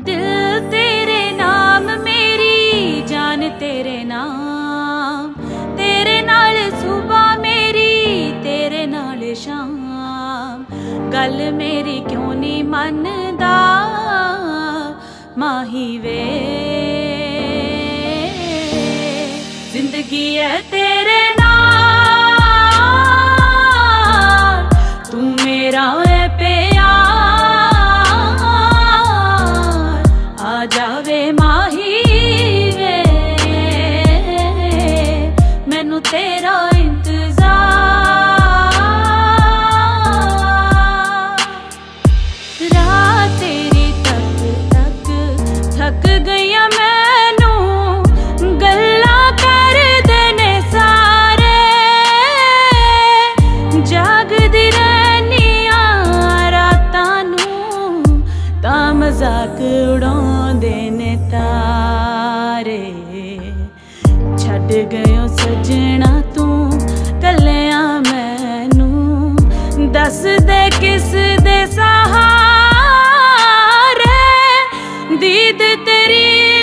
ਦਿਲ ਤੇਰੇ ਨਾਮ, ਮੇਰੀ ਜਾਨ ਤੇਰੇ ਨਾਮ। ਤੇਰੇ ਨਾਲ ਸਵੇਰ ਮੇਰੀ, ਤੇਰੇ ਨਾਲ ਸ਼ਾਮ। ਗੱਲ ਮੇਰੀ ਕਿਉਂ ਨਹੀਂ ਮੰਨਦਾ? ਮਾਹੀ ਵੇ। ਜ਼ਿੰਦਗੀ ਹੈ ਤੇਰੇ ਮੈਨੂੰ ਤੇਰਾ ਇੰਤਜ਼ਾਰ। ਰਾਤ ਤੇਰੀ ਤੱਕ ਤੱਕ ਥੱਕ ਗਈਆਂ ਮੈਨੂੰ। ਗੱਲਾਂ ਕਰਦੇ ਨੇ ਸਾਰੇ। ਜਾਗਦੀ ਰਹਿਨੀਆਂ ਰਾਤਾਂ ਨੂੰ। ਤਾਂ ਮਜ਼ਾਕ ਉਡਾਉਂਦੇ ਨੇ ਤਾਰੇ। ਛੱਡ ਗਏ ਸਜਣਾ। ਦੱਸ ਕਿਸ ਦੇ ਸਹਾਰੇ? ਦੀਦ ਤੇਰੀ